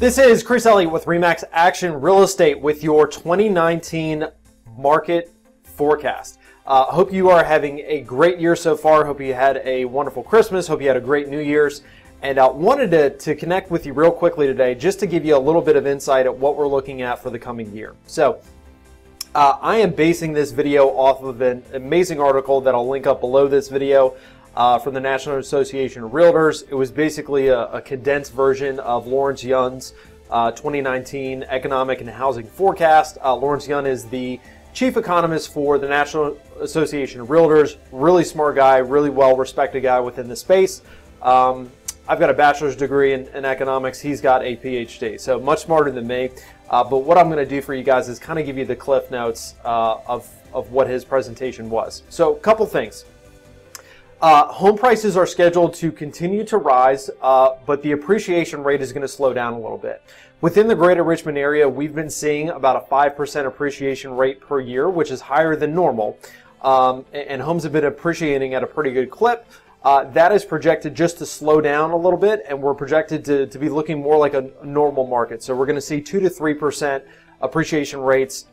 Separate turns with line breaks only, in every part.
This is Chris Elliott with Remax Action Real Estate with your 2019 market forecast. Uh, hope you are having a great year so far. Hope you had a wonderful Christmas. Hope you had a great New Year's. And I uh, wanted to, to connect with you real quickly today just to give you a little bit of insight at what we're looking at for the coming year. So, uh, I am basing this video off of an amazing article that I'll link up below this video uh, from the National Association of Realtors. It was basically a, a condensed version of Lawrence Yun's uh, 2019 economic and housing forecast. Uh, Lawrence Yun is the chief economist for the National Association of Realtors. Really smart guy, really well respected guy within the space. Um, I've got a bachelor's degree in, in, economics. He's got a PhD, so much smarter than me. Uh, but what I'm going to do for you guys is kind of give you the cliff notes uh, of, of what his presentation was. So, a couple things. Uh, home prices are scheduled to continue to rise, uh, but the appreciation rate is going to slow down a little bit. Within the greater Richmond area, we've been seeing about a 5% appreciation rate per year, which is higher than normal. Um, and homes have been appreciating at a pretty good clip. Uh, that is projected just to slow down a little bit, and we're projected to, to be looking more like a normal market. So we're going to see 2 to 3% appreciation rates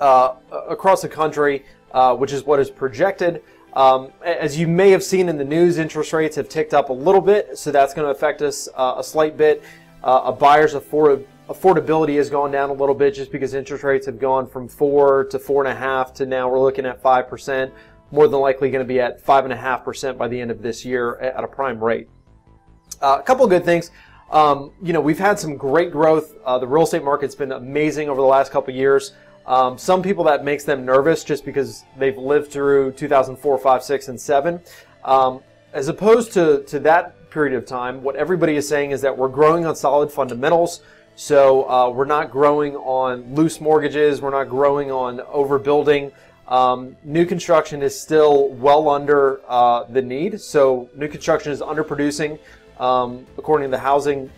uh, across the country, uh, which is what is projected. Um, as you may have seen in the news, interest rates have ticked up a little bit, so that's going to affect us uh, a slight bit. Uh, a buyer's afford- affordability has gone down a little bit just because interest rates have gone from four to four and a half to now we're looking at five percent. More than likely going to be at five and a half percent by the end of this year at a prime rate. Uh, a couple of good things. Um, you know, we've had some great growth. Uh, the real estate market's been amazing over the last couple years. Um, some people that makes them nervous just because they've lived through 2004, 5, 6, and 7. Um, as opposed to, to that period of time, what everybody is saying is that we're growing on solid fundamentals. So uh, we're not growing on loose mortgages. We're not growing on overbuilding. Um, new construction is still well under uh, the need. So new construction is underproducing um, according to the housing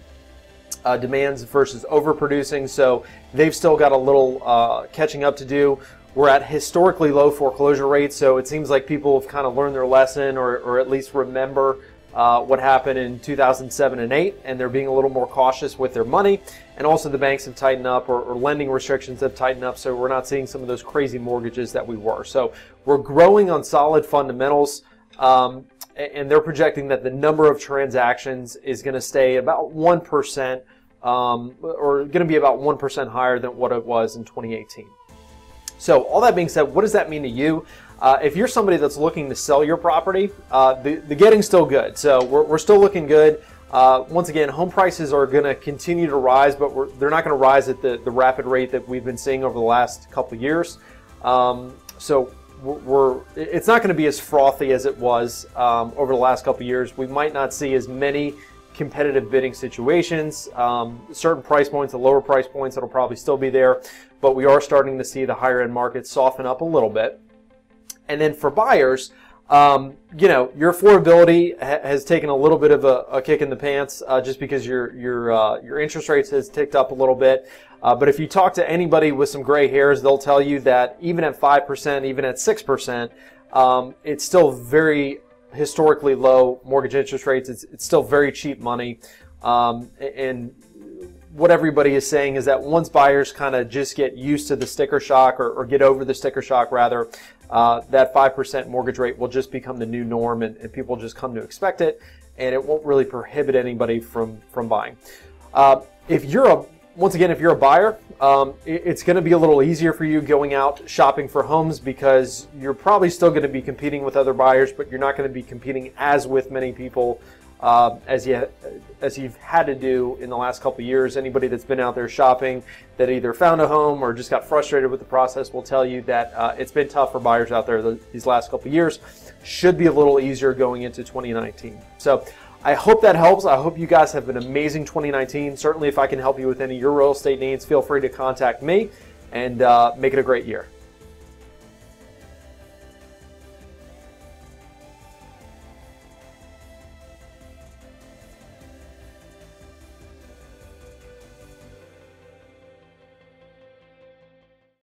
uh, demands versus overproducing. So they've still got a little uh, catching up to do. We're at historically low foreclosure rates, so it seems like people have kind of learned their lesson or, or at least remember uh, what happened in 2007 and 8, and they're being a little more cautious with their money. And also, the banks have tightened up, or, or, lending restrictions have tightened up, so we're not seeing some of those crazy mortgages that we were. So, we're growing on solid fundamentals. Um, and they're projecting that the number of transactions is going to stay about 1% um, or going to be about 1% higher than what it was in 2018. So all that being said, what does that mean to you? Uh, if you're somebody that's looking to sell your property, uh, the, the getting's still good. So we're, we're still looking good. Uh, once again, home prices are going to continue to rise, but they're not going to rise at the, the rapid rate that we've been seeing over the last couple years. Um, so we're, it's not going to be as frothy as it was um, over the last couple years. We might not see as many competitive bidding situations. Um, certain price points, the lower price points, that'll probably still be there, but we are starting to see the higher end market soften up a little bit. And then for buyers, um, you know, your affordability ha- has taken a little bit of a, a kick in the pants uh, just because your your uh, your interest rates has ticked up a little bit. Uh, but if you talk to anybody with some gray hairs, they'll tell you that even at five percent, even at six percent, um, it's still very historically low mortgage interest rates. It's, it's still very cheap money. Um, and what everybody is saying is that once buyers kind of just get used to the sticker shock or, or get over the sticker shock rather, uh, that 5% mortgage rate will just become the new norm and, and, people just come to expect it and it won't really prohibit anybody from, from buying. Uh, if you're a once again, if you're a buyer, um, it's going to be a little easier for you going out shopping for homes because you're probably still going to be competing with other buyers, but you're not going to be competing as with many people uh, as you as you've had to do in the last couple of years. Anybody that's been out there shopping that either found a home or just got frustrated with the process will tell you that uh, it's been tough for buyers out there these last couple years. Should be a little easier going into 2019. So. I hope that helps. I hope you guys have an amazing 2019. Certainly, if I can help you with any of your real estate needs, feel free to contact me and uh, make it a great year.